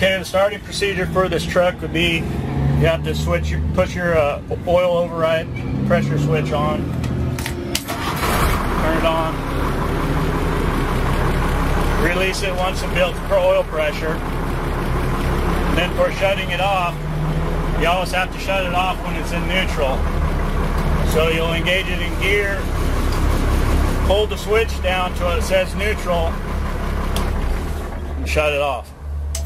Okay, the starting procedure for this truck would be you have to switch, your, push your uh, oil override pressure switch on, turn it on, release it once it builds oil pressure. And then for shutting it off, you always have to shut it off when it's in neutral. So you'll engage it in gear, hold the switch down till it says neutral, and shut it off.